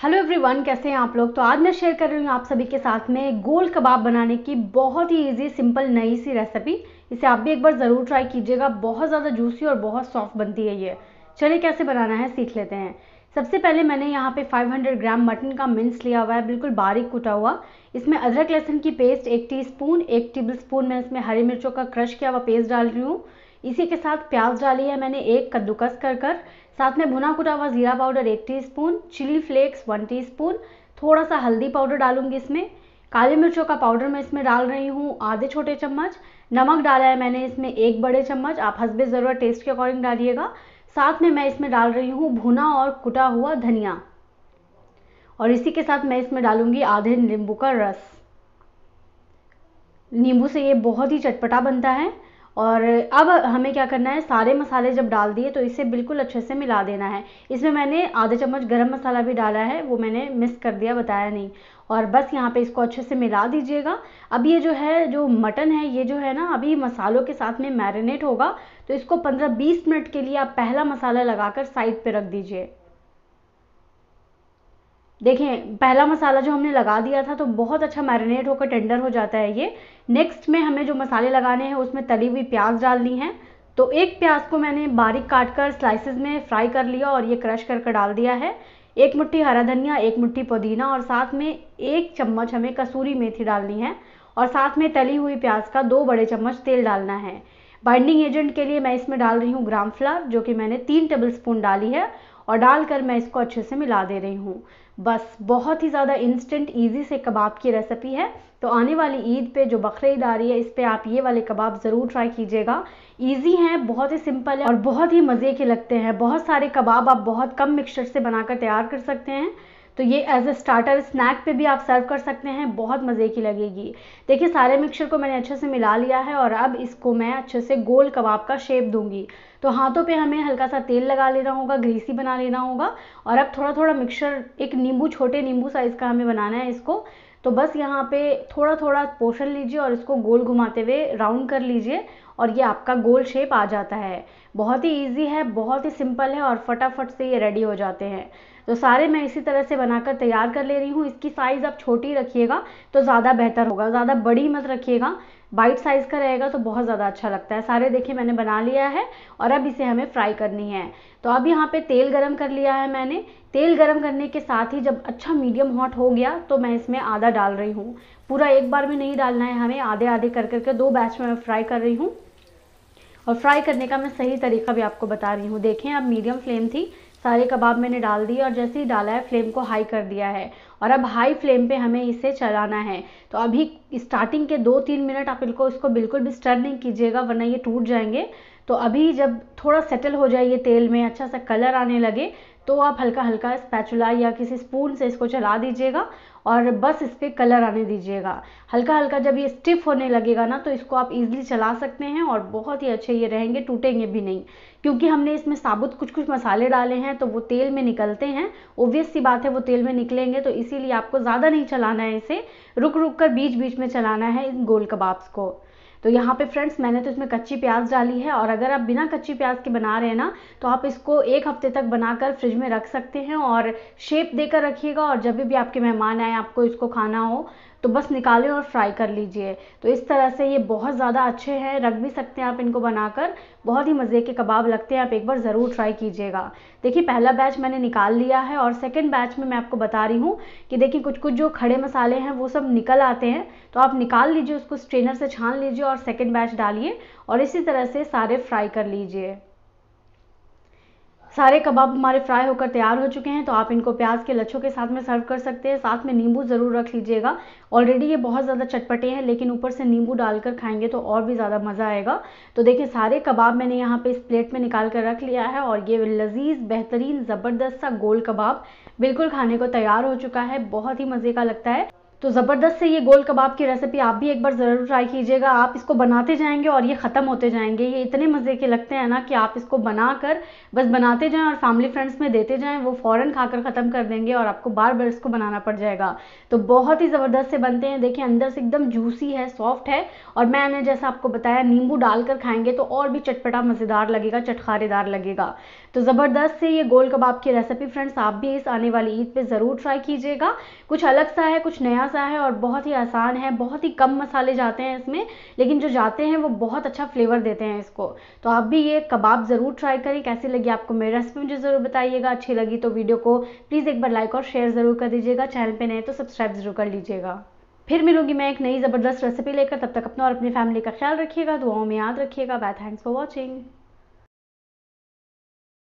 Hello everyone कैसे हैं आप लोग? तो आज मैं शेयर कर रही हूँ आप सभी के साथ में गोल कबाब बनाने की बहुत ही इजी सिंपल नई सी रेसिपी इसे आप भी एक बार ज़रूर ट्राई कीजिएगा। बहुत ज़्यादा जूसी और बहुत सॉफ्ट बनती है ये। चलिए कैसे बनाना है, सीख लेते हैं। सबसे पहले मैंने यहाँ पे 500 ग्राम मटन का मिन्स लिया हुआ है, बिल्कुल बारीक कुटा हुआ। इसमें अदरक लहसुन की पेस्ट एक टीस्पून एक टेबल मैं इसमें हरी मिर्चों का क्रश किया हुआ पेस्ट डाल रही हूँ। इसी के साथ प्याज डाली है मैंने एक कद्दूकस कर कर। साथ में भुना कुटा हुआ ज़ीरा पाउडर एक teaspoon, chilli flakes one teaspoon, थोड़ा सा हल्दी पाउडर डालूँगी इसमें। काली मिर्चों का पाउडर मैं इसमें डाल रही हूँ, आधे छोटे चम्मच। नमक डाला है मैंने इसमें एक बड़े चम्मच, आप हंसबे ज़रूरत टेस्ट के अकॉर्डिंग डालिएगा। साथ में मैं इसमें डाल रही हूँ भुना और कुटा हुआ धनिया। और इसी के साथ मैं इसमें डालूँगी आधे नींबू का रस। नींबू से ये बहुत ही चटपटा बनता है। और अब हमें क्या करना है? सारे मसाले जब डाल दिए तो इसे बिल्कुल अच्छे से मिला देना है। इसमें मैंने आधे चम्मच गरम मसाला भी डाला है, वो मैंने मिस कर दिया, बताया नहीं। और बस यहाँ पे इसको अच्छे से मिला दीजिएगा। अब ये जो है, जो मटन है, ये जो है ना, अभी मसालों के साथ में मैरिनेट होगा। तो इसको 15-20 मिनट के लिए आप पहला मसाला लगाकर साइड पे रख दीजिए। देखें, पहला मसाला जो हमने लगा दिया था तो बहुत अच्छा मैरिनेट होकर टेंडर हो जाता है ये। नेक्स्ट में हमें जो मसाले लगाने हैं, उसमें तली हुई प्याज डालनी है। तो एक प्याज को मैंने बारीक काट कर स्लाइसिस में फ्राई कर लिया और ये क्रश करके डाल दिया है। एक मुट्ठी हरा धनिया, एक मुट्ठी पुदीना और साथ में एक चम्मच हमें कसूरी मेथी डालनी है और साथ में तली हुई प्याज का दो बड़े चम्मच तेल डालना है। बाइंडिंग एजेंट के लिए मैं इसमें डाल रही हूँ ग्राम फ्लावर जो कि मैंने तीन टेबल स्पून डाली है और डालकर मैं इसको अच्छे से मिला दे रही हूँ। बस, बहुत ही ज़्यादा इंस्टेंट इजी से कबाब की रेसिपी है। तो आने वाली ईद पे जो बकरे ईद आ रही है, इस पर आप ये वाले कबाब ज़रूर ट्राई कीजिएगा। इजी हैं, बहुत ही सिंपल है और बहुत ही मज़े के लगते हैं। बहुत सारे कबाब आप बहुत कम मिक्सचर से बनाकर तैयार कर सकते हैं। तो ये एज ए स्टार्टर स्नैक पे भी आप सर्व कर सकते हैं, बहुत मज़े की लगेगी। देखिए, सारे मिक्सचर को मैंने अच्छे से मिला लिया है और अब इसको मैं अच्छे से गोल कबाब का शेप दूँगी। तो हाथों पे हमें हल्का सा तेल लगा लेना होगा ग्रीसी बना लेना होगा और अब थोड़ा थोड़ा मिक्सचर एक नींबू, छोटे नींबू साइज़ का हमें बनाना है इसको। तो बस यहाँ पे थोड़ा थोड़ा पोर्शन लीजिए और इसको गोल घुमाते हुए राउंड कर लीजिए और ये आपका गोल शेप आ जाता है। बहुत ही इजी है, बहुत ही सिंपल है और फटाफट से ये रेडी हो जाते हैं। तो सारे मैं इसी तरह से बनाकर तैयार कर ले रही हूँ। इसकी साइज़ आप छोटी रखिएगा तो ज़्यादा बेहतर होगा। ज़्यादा बड़ी मत रखिएगा। बाइट साइज़ का रहेगा तो बहुत ज़्यादा अच्छा लगता है। सारे देखिए मैंने बना लिया है और अब इसे हमें फ्राई करनी है। तो अब यहाँ पे तेल गरम कर लिया है मैंने। तेल गरम करने के साथ ही जब अच्छा मीडियम हॉट हो गया तो मैं इसमें आधा डाल रही हूँ। पूरा एक बार में नहीं डालना है हमें। आधे आधे कर करके दो बैच में मैं फ्राई कर रही हूँ। और फ्राई करने का मैं सही तरीका भी आपको बता रही हूँ। देखें, अब मीडियम फ्लेम थी। सारे कबाब मैंने डाल दिए और जैसे ही डाला है फ्लेम को हाई कर दिया है। और अब हाई फ्लेम पे हमें इसे चलाना है। तो अभी स्टार्टिंग के दो तीन मिनट आप इनको, इसको बिल्कुल भी स्टर नहीं कीजिएगा, वरना ये टूट जाएँगे। तो अभी जब थोड़ा सेटल हो जाए ये तेल में अच्छा सा कलर आने लगे तो आप हल्का हल्का स्पैचुला या किसी स्पून से इसको चला दीजिएगा और बस इस पर कलर आने दीजिएगा। हल्का हल्का जब ये स्टिफ होने लगेगा ना तो इसको आप इजीली चला सकते हैं और बहुत ही अच्छे ये रहेंगे, टूटेंगे भी नहीं। क्योंकि हमने इसमें साबुत कुछ कुछ मसाले डाले हैं तो वो तेल में निकलते हैं। ओबियस सी बात है, वो तेल में निकलेंगे तो इसीलिए आपको ज़्यादा नहीं चलाना है इसे। रुक रुक कर बीच बीच में चलाना है इन गोल कबाब्स को। तो यहाँ पे फ्रेंड्स मैंने तो इसमें कच्ची प्याज डाली है और अगर आप बिना कच्ची प्याज के बना रहे हैं ना तो आप इसको एक हफ़्ते तक बनाकर फ्रिज में रख सकते हैं और शेप देकर रखिएगा और जब भी आपके मेहमान आए, आपको इसको खाना हो तो बस निकालें और फ्राई कर लीजिए। तो इस तरह से ये बहुत ज़्यादा अच्छे हैं, रख भी सकते हैं आप इनको बनाकर। बहुत ही मज़े के कबाब लगते हैं, आप एक बार ज़रूर ट्राई कीजिएगा। देखिए, पहला बैच मैंने निकाल लिया है और सेकेंड बैच में मैं आपको बता रही हूँ कि देखिए कुछ कुछ जो खड़े मसाले हैं, वो सब निकल आते हैं। तो आप निकाल लीजिए, उसको स्ट्रेनर से छान लीजिए और सेकेंड बैच डालिए और इसी तरह से सारे फ्राई कर लीजिए। सारे कबाब हमारे फ्राई होकर तैयार हो चुके हैं तो आप इनको प्याज के लच्छों के साथ में सर्व कर सकते हैं। साथ में नींबू ज़रूर रख लीजिएगा। ऑलरेडी ये बहुत ज़्यादा चटपटे हैं, लेकिन ऊपर से नींबू डालकर खाएँगे तो और भी ज़्यादा मज़ा आएगा। तो देखिए, सारे कबाब मैंने यहाँ पे इस प्लेट में निकाल कर रख लिया है, और ये लजीज, बेहतरीन, ज़बरदस्त सा गोल कबाब बिल्कुल खाने को तैयार हो चुका है। बहुत ही मज़े का लगता है। तो ज़बरदस्त से ये गोल कबाब की रेसिपी आप भी एक बार ज़रूर ट्राई कीजिएगा। आप इसको बनाते जाएँगे और ये ख़त्म होते जाएँगे। ये इतने मज़े के लगते हैं ना कि आप इसको बनाकर बस बनाते जाएँ और फैमिली फ्रेंड्स में देते जाएँ, वो फ़ौरन खाकर ख़त्म कर देंगे और आपको बार बार इसको बनाना पड़ जाएगा। तो बहुत ही ज़बरदस्त से बनते हैं। देखिए, अंदर से एकदम जूसी है सॉफ्ट है और मैंने जैसा आपको बताया, नींबू डालकर खाएँगे तो और भी चटपटा मज़ेदार लगेगा, चटखारेदार लगेगा। तो ज़बरदस्त से ये गोल कबाब की रेसिपी फ्रेंड्स आप भी इस आने वाली ईद पर ज़रूर ट्राई कीजिएगा। कुछ अलग सा है, कुछ नया सा है और बहुत ही आसान है, बहुत ही कम मसाले जाते हैं इसमें, लेकिन जो जाते हैं वो बहुत अच्छा फ्लेवर देते हैं इसको। तो आप भी ये कबाब ज़रूर ट्राई करें, कैसी लगी आपको मेरी रेसिपी मुझे ज़रूर बताइएगा, अच्छी लगी तो वीडियो को प्लीज़ एक बार लाइक और शेयर ज़रूर कर दीजिएगा चैनल पर नए तो सब्सक्राइब ज़रूर कर लीजिएगा। फिर मिलूँगी मैं एक नई ज़बरदस्त रेसिपी लेकर, तब तक अपना और अपनी फैमिली का ख्याल रखिएगा, दुआओं में याद रखिएगा बाय थैंक्स फॉर वॉचिंग